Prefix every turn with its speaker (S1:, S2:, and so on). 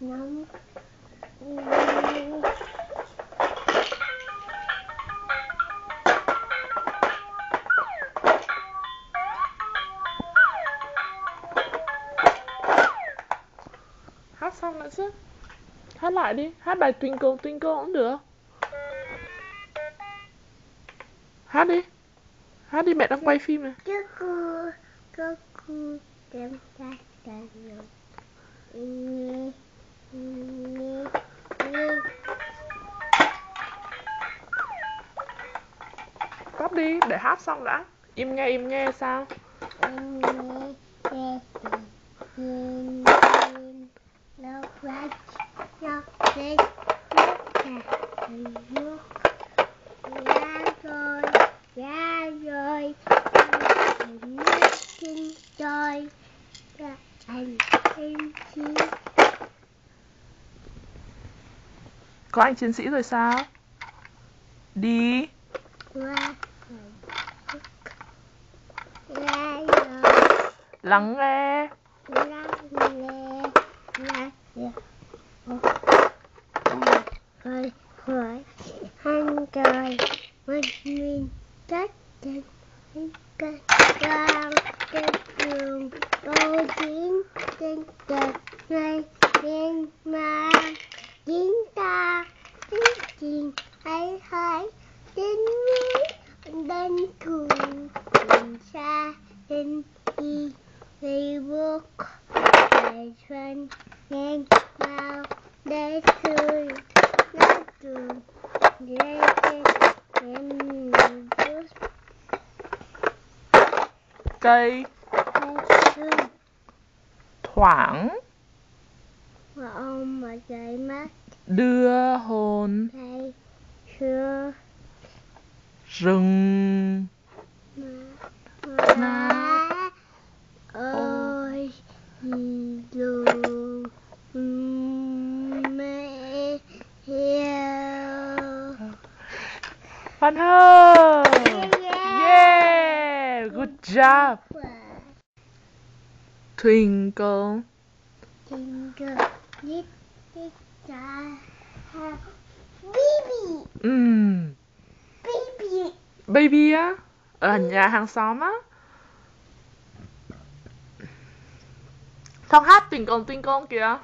S1: nóng
S2: hát xong nữa chứ. Hát lại đi, hát bài twinkle twinkle cũng được. Hát đi. Hát đi, mẹ đang quay phim này
S1: chim ta ta nóng nghe nghe nghe
S2: đi để hát xong đã. Im nghe im nghe sao?
S1: nghe nghe ra rồi ra rồi nước trên trời anh
S2: có anh chiến sĩ rồi sao đi
S1: lắng nghe
S2: lắng nghe
S1: ra nghe ra rồi hỏi anh trời mình mình chắc chắn anh cần quang trên đường ô chiến trên trời ngày chiến ta chiến chiến hãy hãy đến với đến cùng cùng xa đến đi đi bước để xuân ngang vào để cười để trường để trên em bước
S2: cây thoảng đưa hồn rừng.
S1: Má. ơi dù mẹ hiểu
S2: Phan Hơ good job twinkle
S1: Finger, little star, baby,
S2: ừm
S1: baby.
S2: baby á? Ở nhà hàng xóm á? Xong hát twinkle twinkle kìa